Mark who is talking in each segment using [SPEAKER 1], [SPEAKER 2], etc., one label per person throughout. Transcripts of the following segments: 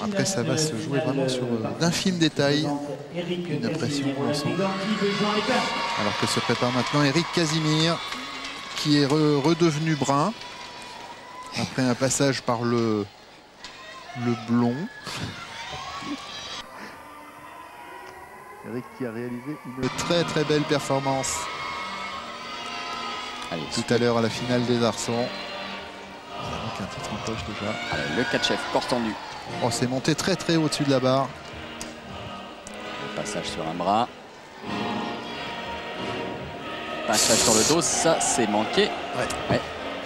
[SPEAKER 1] Après, ça va se jouer vraiment sur euh, d'infimes détails. Une pression Alors que se prépare maintenant Eric Casimir, qui est redevenu brun. Après un passage par le, le blond. Eric qui a réalisé une très très belle performance. Tout à l'heure à la finale des Arçons. Avec un titre en poche déjà.
[SPEAKER 2] le 4 chef, corps tendu.
[SPEAKER 1] On s'est monté très très au-dessus de la barre.
[SPEAKER 2] Passage sur un bras. Passage sur le dos, ça c'est manqué.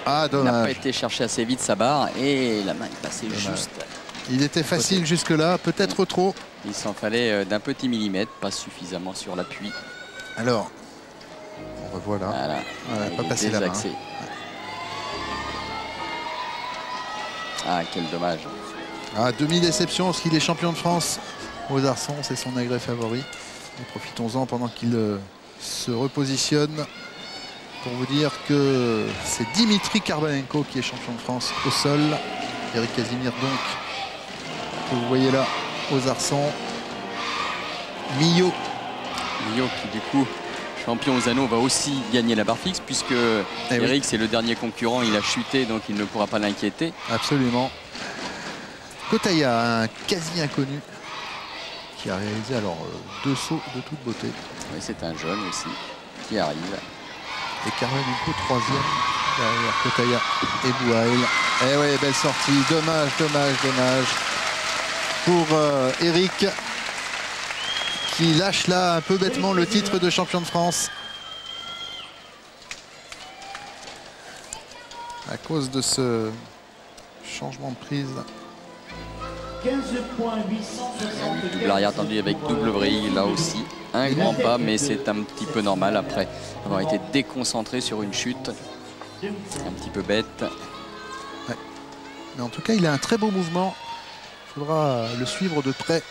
[SPEAKER 1] Ah, dommage. Il
[SPEAKER 2] n'a pas été cherché assez vite sa barre et la main est passée juste.
[SPEAKER 1] Il était facile jusque-là, peut-être trop.
[SPEAKER 2] Il s'en fallait euh, d'un petit millimètre, pas suffisamment sur l'appui.
[SPEAKER 1] Alors, on revoit là. Voilà. pas passé la main.
[SPEAKER 2] Ah, quel dommage.
[SPEAKER 1] Ah, demi-déception parce qu'il est champion de France aux Arçons, c'est son agrès favori. Profitons-en pendant qu'il euh, se repositionne pour vous dire que c'est Dimitri Karbalenko qui est champion de France au sol. Eric Casimir donc, que vous voyez là aux Arçons. Millau.
[SPEAKER 2] Millau qui du coup, champion aux anneaux, va aussi gagner la barre fixe puisque eh Eric c'est le dernier concurrent, il a chuté donc il ne pourra pas l'inquiéter.
[SPEAKER 1] Absolument. Kotaya, un quasi inconnu, qui a réalisé alors euh, deux sauts de toute beauté.
[SPEAKER 2] Oui, c'est un jeune aussi qui arrive.
[SPEAKER 1] Et coup troisième derrière Kotaya et Bouail. Eh oui, belle sortie. Dommage, dommage, dommage pour euh, Eric qui lâche là un peu bêtement le titre de champion de France. À cause de ce changement de prise
[SPEAKER 2] 15 points Double arrière tendu avec double vrille, là aussi un grand pas, mais c'est un petit peu normal après avoir été déconcentré sur une chute. Un petit peu bête.
[SPEAKER 1] Mais en tout cas, il a un très beau mouvement. Il faudra le suivre de près